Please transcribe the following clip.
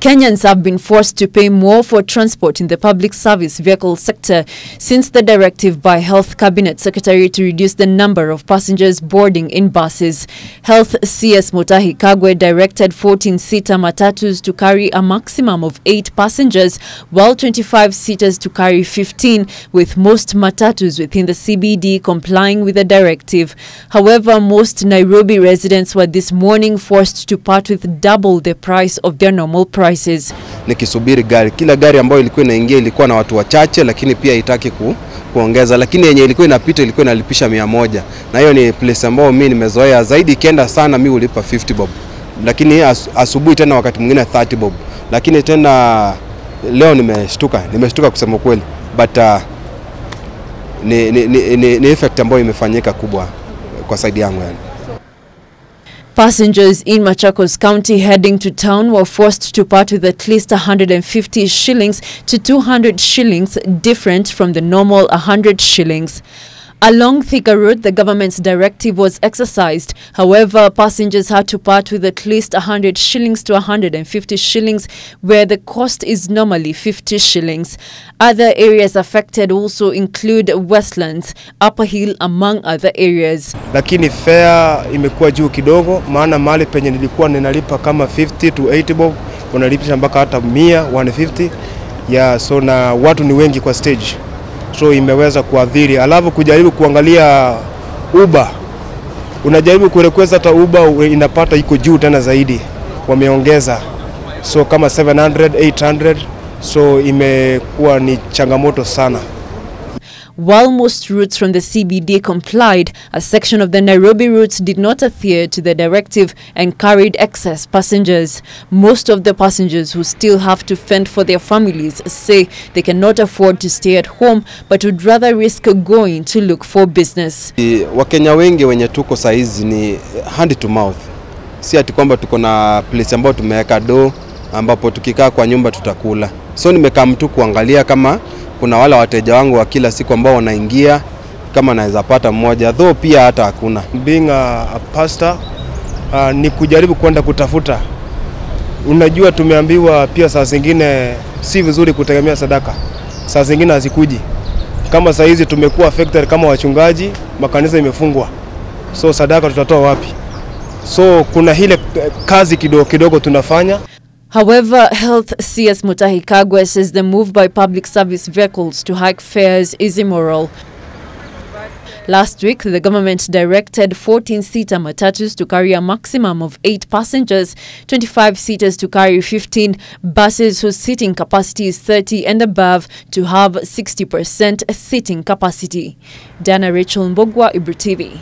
Kenyans have been forced to pay more for transport in the public service vehicle sector since the directive by Health Cabinet Secretary to reduce the number of passengers boarding in buses. Health CS Mutahi Kagwe directed 14-seater matatus to carry a maximum of 8 passengers while 25-seaters to carry 15 with most matatus within the CBD complying with the directive. However, most Nairobi residents were this morning forced to part with double the price of their normal prices. nikisubiri gari. Kila gari ambayo ilikuwa inaingia ilikuwa na watu wachache, lakini pia itaki ku, kuongeza, lakini yenye ilikuwa inapita ilikuwa inalipisha mia moja, na hiyo ni place ambayo mi nimezoea zaidi. Ikienda sana mi ulipa 50 bob, lakini as, asubuhi tena wakati mwingine 30 bob, lakini tena leo nimeshtuka, nimeshtuka kusema kweli, but uh, ni, ni, ni, ni, effect ambayo imefanyika kubwa kwa side yangu yani. Passengers in Machakos County heading to town were forced to part with at least 150 shillings to 200 shillings, different from the normal 100 shillings. Along Thika Road, the government's directive was exercised. However, passengers had to part with at least 100 shillings to 150 shillings, where the cost is normally 50 shillings. Other areas affected also include Westlands, Upper Hill, among other areas. lakini fare imekuwa juu kidogo, maana mali penye nilikuwa ninalipa kama 50 to 80 bob unalipisha mpaka hata 100 150 ya so, na watu ni wengi kwa stage, so imeweza kuadhiri. Alafu kujaribu kuangalia Uber, unajaribu kurequest hata Uber inapata iko juu tena zaidi, wameongeza so kama 700 800, so imekuwa ni changamoto sana. While most routes from the CBD complied, a section of the Nairobi routes did not adhere to the directive and carried excess passengers. Most of the passengers who still have to fend for their families say they cannot afford to stay at home but would rather risk going to look for business. Wakenya wengi wenye tuko saizi ni hand to mouth, si ati kwamba tuko na place ambayo tumeweka do ambapo tukikaa kwa nyumba tutakula. So nimekaa mtu kuangalia kama kuna wale wateja wangu wa kila siku ambao wanaingia, kama naweza pata mmoja, though pia hata hakuna. being a, a pastor uh, ni kujaribu kwenda kutafuta. Unajua, tumeambiwa pia saa zingine si vizuri kutegemea sadaka, saa zingine hazikuji. Kama saa hizi tumekuwa affected kama wachungaji, makanisa imefungwa, so sadaka tutatoa wapi? So kuna ile kazi kidogo kidogo tunafanya However, Health CS Mutahi Kagwe says the move by public service vehicles to hike fares is immoral. Last week, the government directed 14-seater matatus to carry a maximum of 8 passengers, 25-seaters to carry 15, buses whose seating capacity is 30 and above to have 60% seating capacity. Dana Rachel Mbogwa, Ibru TV.